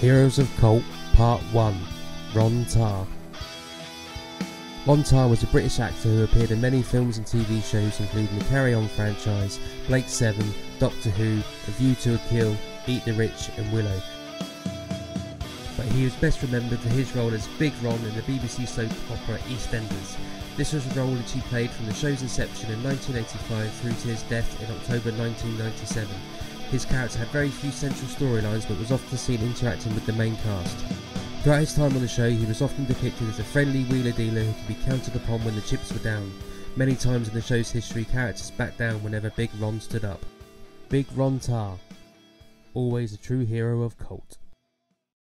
Heroes of Cult Part 1 Ron Tarr Ron Tarr was a British actor who appeared in many films and TV shows including the Carry On franchise, Blake 7, Doctor Who, A View to a Kill, Eat the Rich and Willow. But he was best remembered for his role as Big Ron in the BBC soap opera EastEnders. This was a role which he played from the show's inception in 1985 through to his death in October 1997. His character had very few central storylines but was often seen interacting with the main cast. Throughout his time on the show, he was often depicted as a friendly wheeler dealer who could be counted upon when the chips were down. Many times in the show's history, characters backed down whenever Big Ron stood up. Big Ron Tarr, always a true hero of Cult.